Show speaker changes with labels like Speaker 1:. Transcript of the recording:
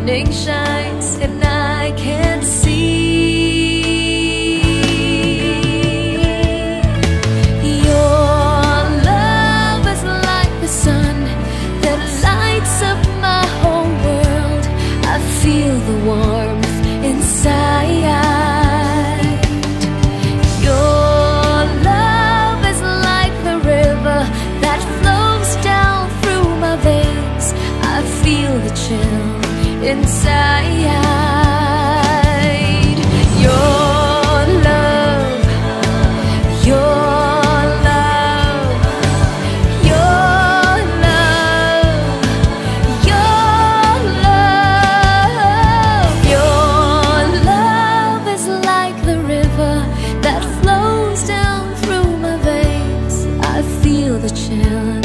Speaker 1: Nothing shines and I can't see. Your love is like the sun that lights up my whole world. I feel the warmth inside. Your love is like the river that flows down through my veins. I feel the chill inside your love, your love, your love, your love. Your love is like the river that flows down through my veins. I feel the chill.